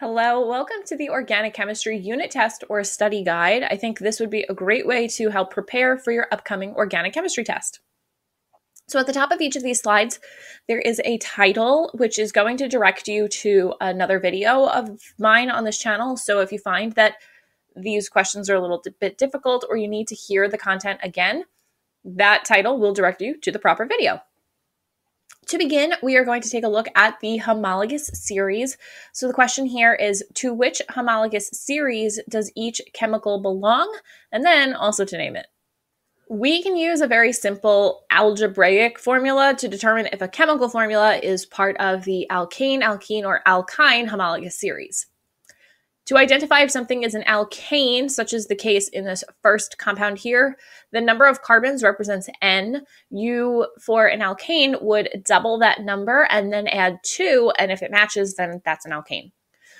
Hello, welcome to the Organic Chemistry Unit Test or Study Guide. I think this would be a great way to help prepare for your upcoming organic chemistry test. So, at the top of each of these slides, there is a title which is going to direct you to another video of mine on this channel. So, if you find that these questions are a little bit difficult or you need to hear the content again, that title will direct you to the proper video. To begin, we are going to take a look at the homologous series. So the question here is, to which homologous series does each chemical belong? And then also to name it. We can use a very simple algebraic formula to determine if a chemical formula is part of the alkane, alkene, or alkyne homologous series. To identify if something is an alkane, such as the case in this first compound here, the number of carbons represents N. You, for an alkane, would double that number and then add two, and if it matches, then that's an alkane.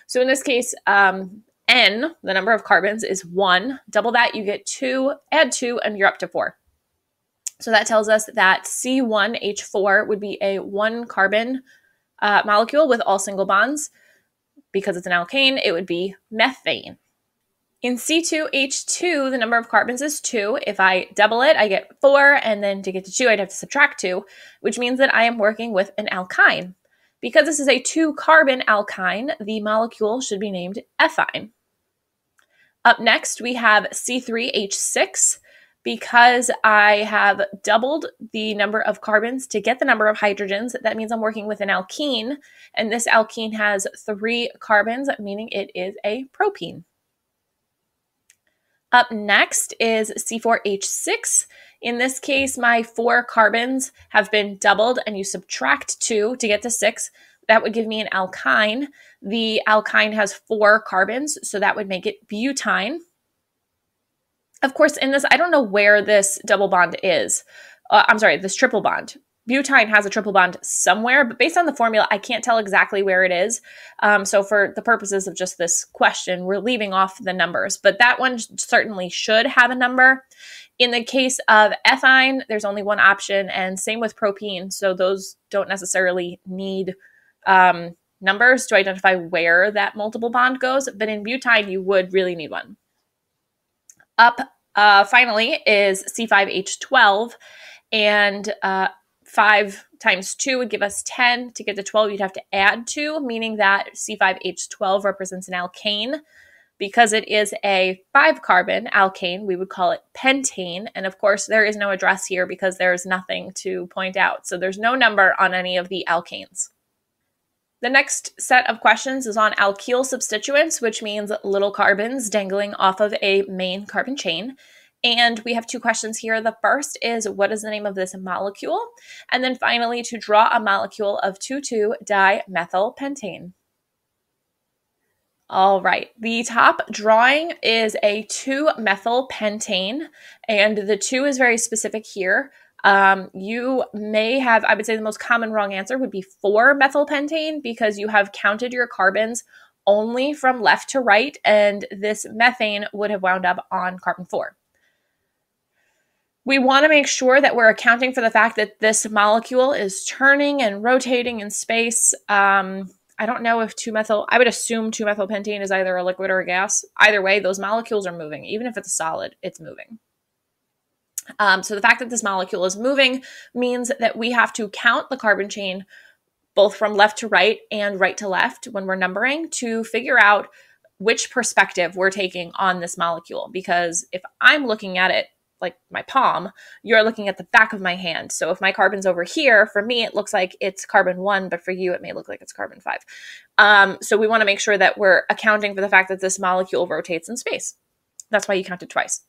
So in this case, um, N, the number of carbons, is one. Double that, you get two, add two, and you're up to four. So that tells us that C1H4 would be a one carbon uh, molecule with all single bonds because it's an alkane, it would be methane. In C2H2, the number of carbons is 2. If I double it, I get 4, and then to get to 2, I'd have to subtract 2, which means that I am working with an alkyne. Because this is a 2-carbon alkyne, the molecule should be named ethyne. Up next, we have C3H6 because I have doubled the number of carbons to get the number of hydrogens, that means I'm working with an alkene, and this alkene has three carbons, meaning it is a propene. Up next is C4H6. In this case, my four carbons have been doubled, and you subtract two to get to six. That would give me an alkyne. The alkyne has four carbons, so that would make it butyne of course, in this, I don't know where this double bond is. Uh, I'm sorry, this triple bond. Butyne has a triple bond somewhere, but based on the formula, I can't tell exactly where it is. Um, so, for the purposes of just this question, we're leaving off the numbers, but that one certainly should have a number. In the case of ethyne, there's only one option, and same with propene. So, those don't necessarily need um, numbers to identify where that multiple bond goes, but in butyne, you would really need one. Up uh, finally is C5H12, and uh, 5 times 2 would give us 10. To get to 12, you'd have to add 2, meaning that C5H12 represents an alkane. Because it is a 5 carbon alkane, we would call it pentane. And of course, there is no address here because there is nothing to point out. So there's no number on any of the alkanes. The next set of questions is on alkyl substituents, which means little carbons dangling off of a main carbon chain. And we have two questions here. The first is what is the name of this molecule? And then finally, to draw a molecule of 2,2-dimethylpentane. All right, the top drawing is a 2-methylpentane, and the 2 is very specific here. Um, you may have, I would say the most common wrong answer would be 4-methylpentane because you have counted your carbons only from left to right, and this methane would have wound up on carbon 4. We want to make sure that we're accounting for the fact that this molecule is turning and rotating in space. Um, I don't know if 2-methyl, I would assume 2-methylpentane is either a liquid or a gas. Either way, those molecules are moving. Even if it's a solid, it's moving. Um, so the fact that this molecule is moving means that we have to count the carbon chain both from left to right and right to left when we're numbering to figure out which perspective we're taking on this molecule. Because if I'm looking at it like my palm, you're looking at the back of my hand. So if my carbon's over here, for me, it looks like it's carbon one, but for you, it may look like it's carbon five. Um, so we want to make sure that we're accounting for the fact that this molecule rotates in space. That's why you count it twice.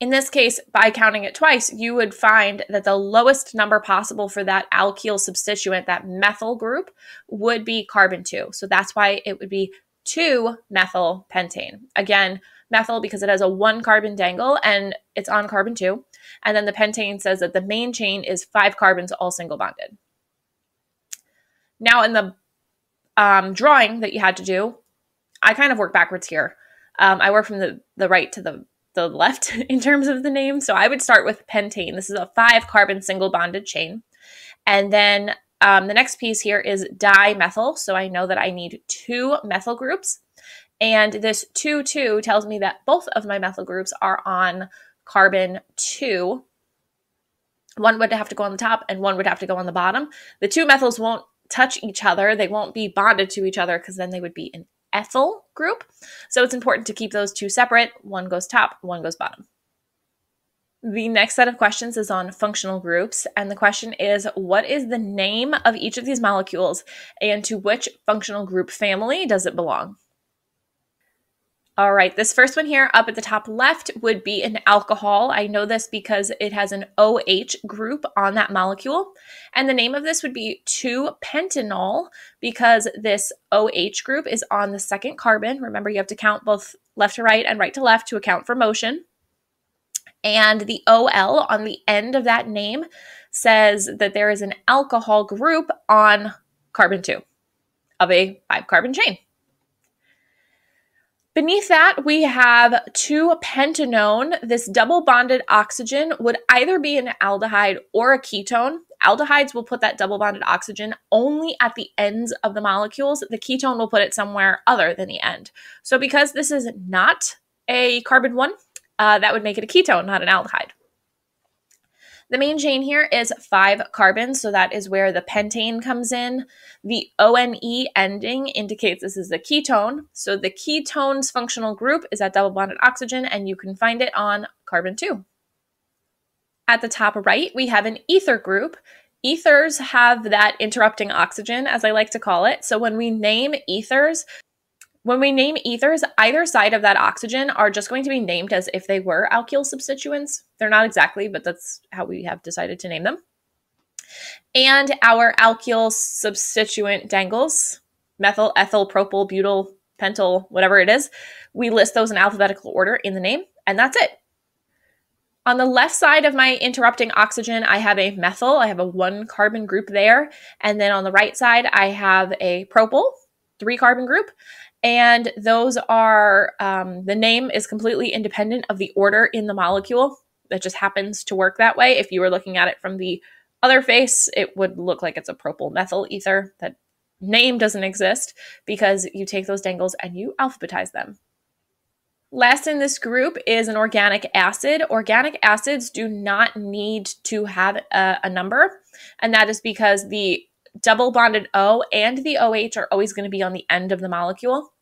In this case, by counting it twice, you would find that the lowest number possible for that alkyl substituent, that methyl group, would be carbon 2. So that's why it would be 2-methyl pentane. Again, methyl because it has a one carbon dangle and it's on carbon 2. And then the pentane says that the main chain is five carbons all single bonded. Now in the um, drawing that you had to do, I kind of work backwards here. Um, I work from the, the right to the the left in terms of the name. So I would start with pentane. This is a five carbon single bonded chain. And then um, the next piece here is dimethyl. So I know that I need two methyl groups. And this 2 2 tells me that both of my methyl groups are on carbon 2. One would have to go on the top and one would have to go on the bottom. The two methyls won't touch each other, they won't be bonded to each other because then they would be an ethyl group. So it's important to keep those two separate. One goes top, one goes bottom. The next set of questions is on functional groups, and the question is what is the name of each of these molecules and to which functional group family does it belong? All right, this first one here up at the top left would be an alcohol. I know this because it has an OH group on that molecule. And the name of this would be 2-pentanol because this OH group is on the second carbon. Remember, you have to count both left to right and right to left to account for motion. And the OL on the end of that name says that there is an alcohol group on carbon 2 of a five carbon chain. Beneath that, we have 2-pentanone. This double bonded oxygen would either be an aldehyde or a ketone. Aldehydes will put that double bonded oxygen only at the ends of the molecules. The ketone will put it somewhere other than the end. So because this is not a carbon 1, uh, that would make it a ketone, not an aldehyde. The main chain here is five carbons, so that is where the pentane comes in. The ONE ending indicates this is a ketone, so the ketone's functional group is that double bonded oxygen, and you can find it on carbon 2. At the top right, we have an ether group. Ethers have that interrupting oxygen, as I like to call it. So when we name ethers, when we name ethers, either side of that oxygen are just going to be named as if they were alkyl substituents. They're not exactly, but that's how we have decided to name them. And our alkyl substituent dangles, methyl, ethyl, propyl, butyl, pentyl, whatever it is, we list those in alphabetical order in the name, and that's it. On the left side of my interrupting oxygen, I have a methyl. I have a one carbon group there. And then on the right side, I have a propyl, three carbon group. And those are, um, the name is completely independent of the order in the molecule. That just happens to work that way. If you were looking at it from the other face, it would look like it's a propyl methyl ether. That name doesn't exist because you take those dangles and you alphabetize them. Last in this group is an organic acid. Organic acids do not need to have a, a number, and that is because the double bonded O and the OH are always going to be on the end of the molecule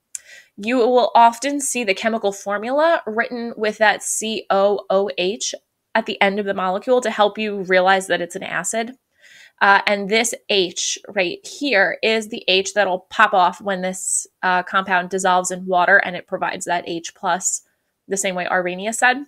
you will often see the chemical formula written with that COOH at the end of the molecule to help you realize that it's an acid. Uh, and this H right here is the H that'll pop off when this uh, compound dissolves in water and it provides that H plus the same way Arrhenius said.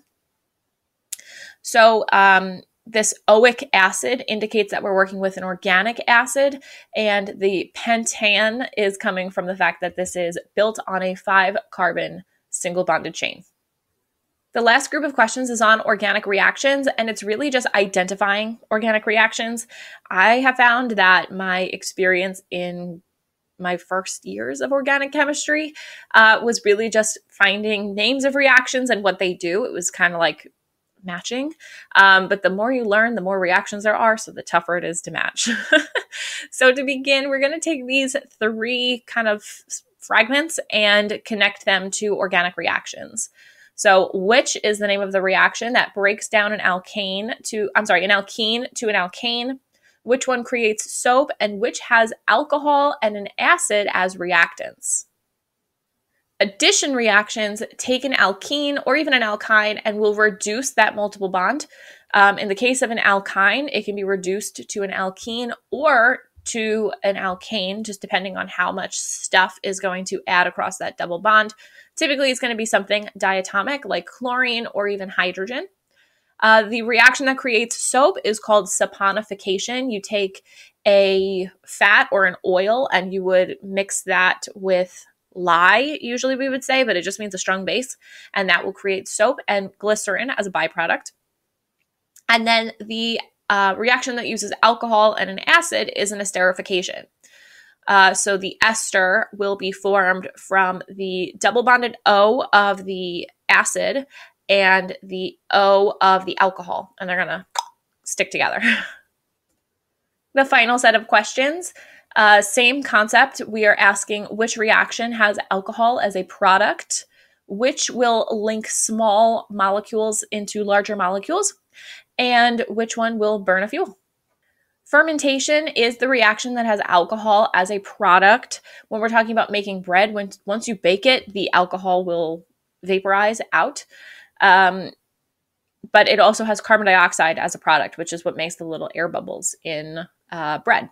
So um, this oic acid indicates that we're working with an organic acid, and the pentan is coming from the fact that this is built on a five carbon single bonded chain. The last group of questions is on organic reactions, and it's really just identifying organic reactions. I have found that my experience in my first years of organic chemistry uh, was really just finding names of reactions and what they do. It was kind of like matching. Um, but the more you learn, the more reactions there are, so the tougher it is to match. so to begin, we're going to take these three kind of fragments and connect them to organic reactions. So, which is the name of the reaction that breaks down an alkane to, I'm sorry, an alkene to an alkane? Which one creates soap and which has alcohol and an acid as reactants? Addition reactions take an alkene or even an alkyne and will reduce that multiple bond. Um, in the case of an alkyne, it can be reduced to an alkene or to an alkane, just depending on how much stuff is going to add across that double bond. Typically, it's going to be something diatomic like chlorine or even hydrogen. Uh, the reaction that creates soap is called saponification. You take a fat or an oil and you would mix that with lye, usually we would say, but it just means a strong base. And that will create soap and glycerin as a byproduct. And then the uh, reaction that uses alcohol and an acid is an esterification. Uh, so the ester will be formed from the double bonded O of the acid and the O of the alcohol, and they're going to stick together. The final set of questions, uh, same concept. We are asking which reaction has alcohol as a product, which will link small molecules into larger molecules, and which one will burn a fuel. Fermentation is the reaction that has alcohol as a product. When we're talking about making bread, when once you bake it, the alcohol will vaporize out. Um, but it also has carbon dioxide as a product, which is what makes the little air bubbles in uh, bread.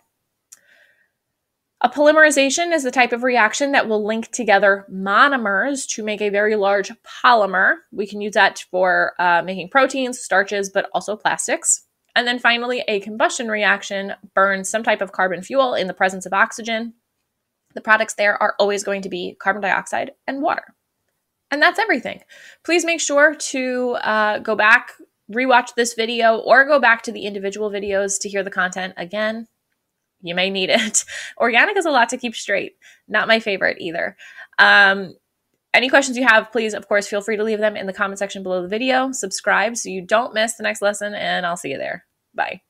A polymerization is the type of reaction that will link together monomers to make a very large polymer. We can use that for uh, making proteins, starches, but also plastics. And then finally, a combustion reaction burns some type of carbon fuel in the presence of oxygen. The products there are always going to be carbon dioxide and water. And that's everything. Please make sure to uh, go back, rewatch this video, or go back to the individual videos to hear the content again. You may need it. Organic is a lot to keep straight. Not my favorite either. Um, any questions you have, please, of course, feel free to leave them in the comment section below the video. Subscribe so you don't miss the next lesson, and I'll see you there. Bye.